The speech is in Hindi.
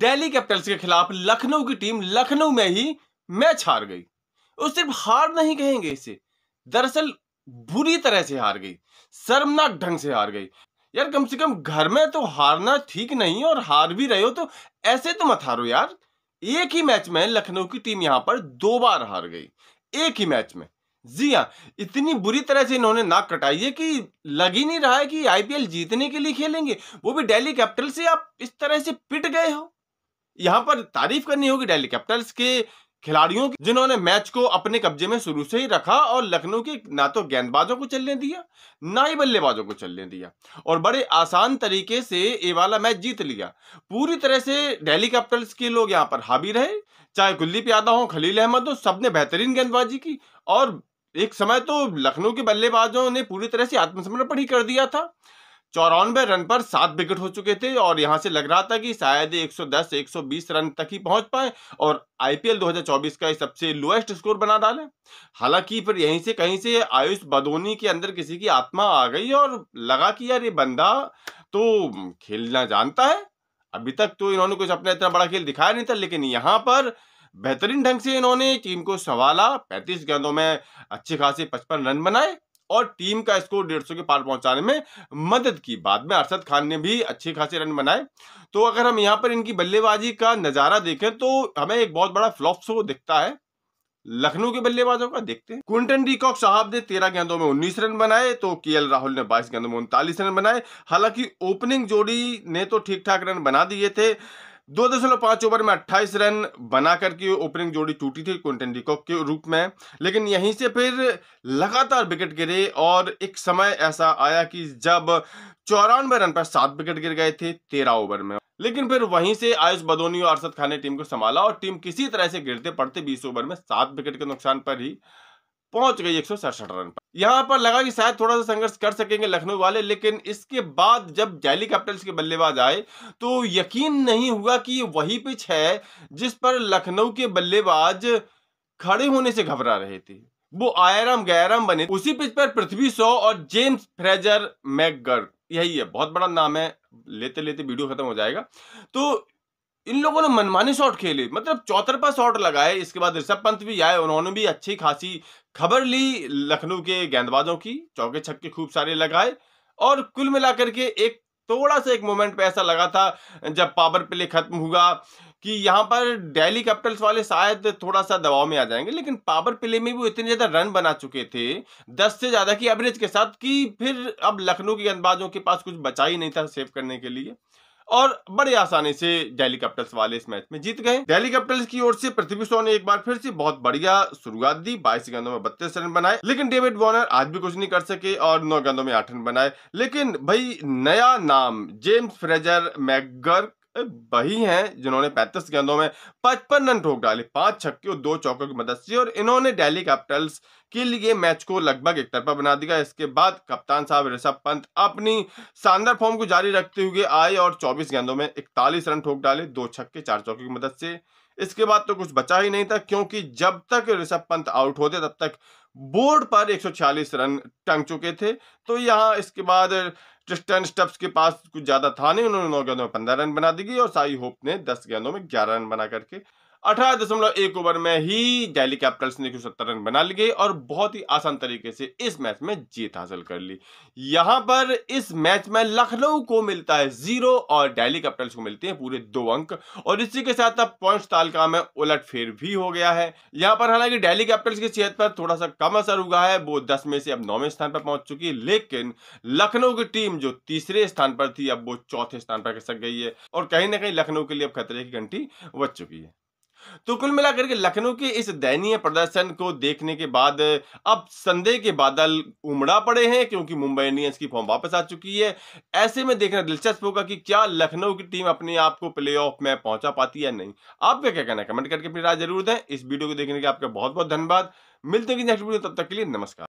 दिल्ली कैपिटल्स के खिलाफ लखनऊ की टीम लखनऊ में ही मैच हार गई। और सिर्फ़ हार नहीं कहेंगे इसे, दरअसल बुरी तरह से हार गई, शर्मनाक ढंग से हार गई। यार, कम से कम घर में तो हारना ठीक नहीं, और हार भी रहे हो तो ऐसे तो मत हारो यार। एक ही मैच में लखनऊ की टीम यहाँ पर दो बार हार गई, एक ही मैच में। जी हाँ इतनी बुरी तरह से इन्होंने नाक कटाई है कि लग ही नहीं रहा है कि आईपीएल जीतने के लिए खेलेंगे। वो भी दिल्ली कैपिटल से आप इस तरह से पिट गए हो। यहाँ पर तारीफ़ करनी होगी दिल्ली कैपिटल्स के खिलाड़ियों की, जिन्होंने मैच को अपने कब्जे में शुरू से ही रखा और लखनऊ के ना तो गेंदबाजों को चलने दिया, ना ही बल्लेबाजों को चलने दिया और बड़े आसान तरीके से ये वाला मैच जीत लिया। पूरी तरह से दिल्ली कैपिटल्स के लोग यहाँ पर हावी रहे, चाहे कुलदीप यादव हो, खलील अहमद हो, सबने बेहतरीन गेंदबाजी की और एक समय तो लखनऊ के बल्लेबाजों ने पूरी तरह से आत्मसमर्पण ही कर दिया था। चौरानवे रन पर सात विकेट हो चुके थे और यहाँ से लग रहा था कि शायद 110 120 रन तक ही पहुँच पाए और आईपीएल 2024 का सबसे लोएस्ट स्कोर बना डाले। हालाँकि फिर यहीं से कहीं से आयुष बदोनी के अंदर किसी की आत्मा आ गई और लगा कि यार ये बंदा तो खेलना जानता है। अभी तक तो इन्होंने कुछ अपना इतना बड़ा खेल दिखाया नहीं था, लेकिन यहाँ पर बेहतरीन ढंग से इन्होंने टीम को संभाला। पैंतीस गेंदों में अच्छे खासे पचपन रन बनाए। और टीम का स्कोर डेढ़ सौ के पार पहुँचाने में मदद की। बाद में अरशद खान ने भी अच्छे खासे रन बनाए। तो अगर हम यहाँ पर इनकी बल्लेबाजी का नज़ारा देखें तो हमें एक बहुत बड़ा फ्लॉप शो दिखता है। लखनऊ के बल्लेबाजों का देखते हैं। क्विंटन डीकॉक साहब ने तेरह गेंदों में उन्नीस रन बनाए तो के राहुल ने बाईस गेंदों में उनतालीस रन बनाए। हालाँकि ओपनिंग जोड़ी ने तो ठीक ठाक रन बना दिए थे। दो दशमलव पाँच ओवर में अट्ठाईस रन बना करके ओपनिंग जोड़ी टूटी थी क्विंटन डिकॉक के रूप में। लेकिन यहीं से फिर लगातार विकेट गिरे और एक समय ऐसा आया कि जब चौरानवे रन पर सात विकेट गिर गए थे तेरह ओवर में। लेकिन फिर वहीं से आयुष बदोनी और अरसद खान ने टीम को संभाला और टीम किसी तरह से गिरते पड़ते बीस ओवर में सात विकेट के नुकसान पर ही पहुँच गई एक सौ सड़सठ रन पर। यहाँ पर लगा कि शायद थोड़ा सा संघर्ष कर सकेंगे लखनऊ वाले, लेकिन इसके बाद जब दिल्ली कैपिटल्स के बल्लेबाज आए तो यकीन नहीं हुआ कि वही पिच है जिस पर लखनऊ के बल्लेबाज खड़े होने से घबरा रहे थे। वो आयरम गैरम बने। उसी पिच पर पृथ्वी शॉ और जेम्स फ्रेजर मैकगर यही है, बहुत बड़ा नाम है लेते लेते वीडियो खत्म हो जाएगा। तो इन लोगों ने मनमानी शॉट खेले मतलब चौतरफा शॉट लगाए, इसके बाद ऋषभ पंत भी आए, उन्होंने भी अच्छी खासी खबर ली लखनऊ के गेंदबाजों की, चौके छक्के खूब सारे लगाए, और कुल मिलाकर के एक थोड़ा सा एक मोमेंट पे ऐसा लगा था, जब पावर प्ले खत्म हुआ, कि यहाँ पर दिल्ली कैपिटल्स वाले शायद थोड़ा सा दबाव में आ जाएँगे, लेकिन पावर प्ले में भी वो इतने ज़्यादा रन बना चुके थे, दस से ज़्यादा की एवरेज के साथ, कि फिर अब लखनऊ के गेंदबाजों के पास कुछ बचा ही नहीं था सेव करने के लिए। और बड़े आसानी से डेली कैपिटल्स वाले इस मैच में जीत गए। डेली कैपिटल्स की ओर से पृथ्वी शॉ ने एक बार फिर से बहुत बढ़िया शुरुआत दी। बाईस गेंदों में बत्तीस रन बनाए, लेकिन डेविड वॉर्नर आज भी कुछ नहीं कर सके और नौ गेंदों में आठ रन बनाए। लेकिन भाई, नया नाम, जेम्स फ्रेजर मैगर वही हैं जिन्होंने 35 गेंदों में 55 रन ठोक डाले, पाँच छक्के और दो चौकों की मदद से, और इन्होंने दिल्ली कैपिटल्स के लिए मैच को लगभग एक तरफा बना दिया। इसके बाद कप्तान साहब ऋषभ पंत अपनी शानदार फॉर्म को जारी रखते हुए आए और 24 गेंदों में इकतालीस रन ठोक डाले, दो छक्के, चार चौके की मदद से। इसके बाद तो कुछ बचा ही नहीं था, क्योंकि जब तक ऋषभ पंत आउट होते, तब तक बोर्ड पर 146 रन टंग चुके थे। तो यहाँ इसके बाद ट्रिस्टन स्टप्स के पास कुछ ज़्यादा था नहीं, उन्होंने नौ गेंदों में पंद्रह रन बना दी और साई होप ने दस गेंदों में ग्यारह रन बना करके अठारह दशमलव एक ओवर में ही दिल्ली कैपिटल्स ने सत्तर रन बना लिए और बहुत ही आसान तरीके से इस मैच में जीत हासिल कर ली। यहाँ पर इस मैच में लखनऊ को मिलता है ज़ीरो और दिल्ली कैपिटल्स को मिलते हैं पूरे दो अंक। और इसी के साथ अब पॉइंट तालिका में उलट फेर भी हो गया है। यहाँ पर हालाँकि दिल्ली कैपिटल्स की सेहत पर थोड़ा सा कम असर हुआ है, वो दस में से अब नौवें स्थान पर पहुँच चुकी है, लेकिन लखनऊ की टीम जो तीसरे स्थान पर थी, अब वो चौथे स्थान पर खसक गई है। और कहीं ना कहीं लखनऊ के लिए अब खतरे की घंटी बच चुकी है। तो कुल मिलाकर के लखनऊ के इस दयनीय प्रदर्शन को देखने के बाद, अब संदेह के बादल उमड़ा पड़े हैं, क्योंकि मुंबई इंडियंस की फॉर्म वापस आ चुकी है। ऐसे में देखना दिलचस्प होगा कि क्या लखनऊ की टीम अपने आप को प्ले में पहुँचा पाती है नहीं। आपका क्या कहना है? कमेंट करके अपनी राय ज़रूर दें। इस वीडियो को देखने के आपका बहुत बहुत धन्यवाद। मिलते हैं नेक्स्ट वीडियो, तब तक के लिए नमस्कार।